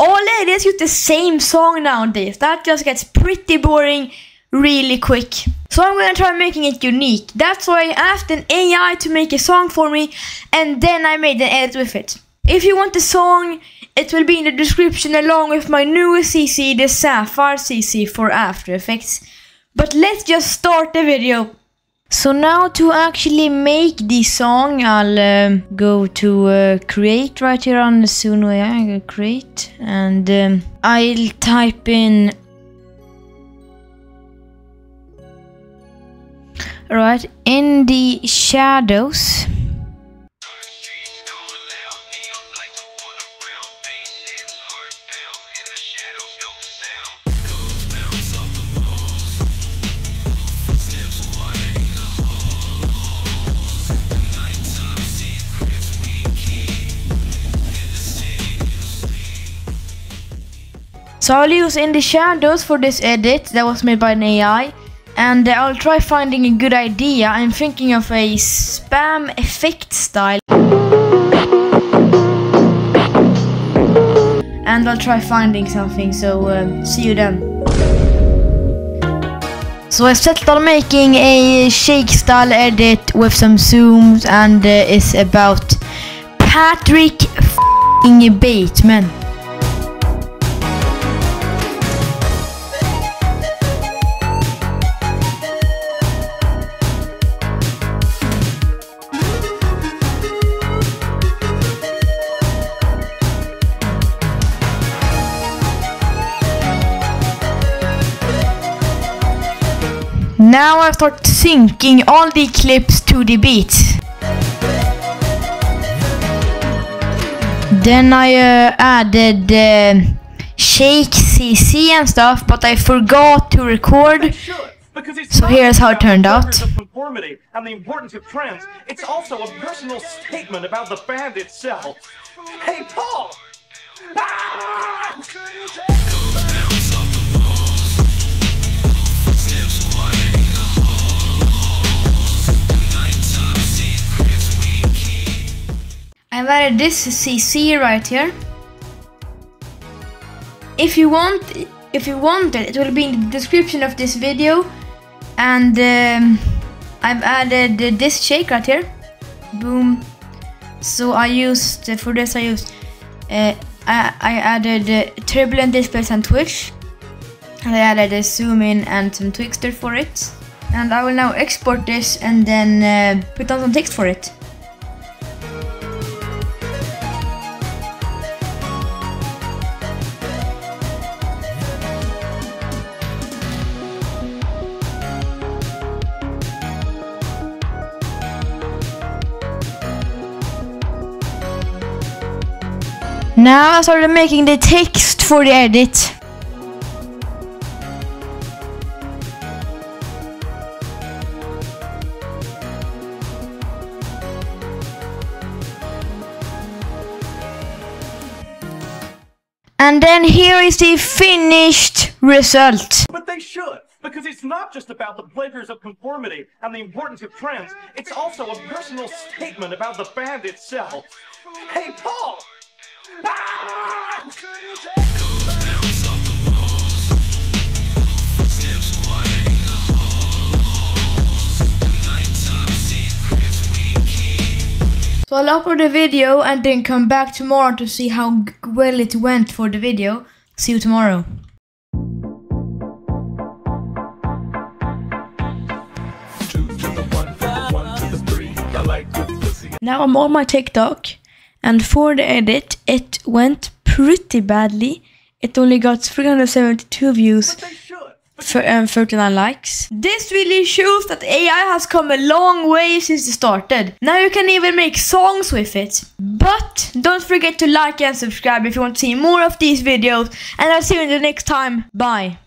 all edits use the same song nowadays. That just gets pretty boring really quick. So I'm gonna try making it unique. That's why I asked an AI to make a song for me and then I made an edit with it. If you want the song, it will be in the description along with my newest CC, the Sapphire CC for After Effects. But let's just start the video. So now to actually make this song, I'll um, go to uh, create right here on the Suno AI, I go create, and um, I'll type in right in the shadows. So I'll use in the shadows for this edit that was made by an AI and I'll try finding a good idea. I'm thinking of a spam effect style. And I'll try finding something, so uh, see you then. So I settled on making a shake style edit with some zooms and uh, it's about Patrick Bateman. Now I start syncing all the clips to the beat. Then I uh, added uh, Shake CC and stuff, but I forgot to record. So here's how it turned out. and the importance of trends. It's also a personal statement about the band itself. Hey, Paul! Ah! I've added this CC right here. If you want, if you want it, it will be in the description of this video. And um, I've added this shake right here. Boom. So I used, for this I used, uh, I, I, added uh, Turbulent Displace and twitch. And I added a zoom in and some Twixtor for it. And I will now export this and then uh, put on some text for it. Now I started making the text for the edit. And then here is the finished result. But they should, because it's not just about the pleasures of conformity and the importance of trends. It's also a personal statement about the band itself. Hey, Paul! So I'll upload the video and then come back tomorrow to see how well it went for the video. See you tomorrow. Now I'm on my TikTok and for the edit it went pretty badly. It only got 372 views um, 39 likes. This really shows that AI has come a long way since it started. Now you can even make songs with it. But don't forget to like and subscribe if you want to see more of these videos and I'll see you in the next time. Bye.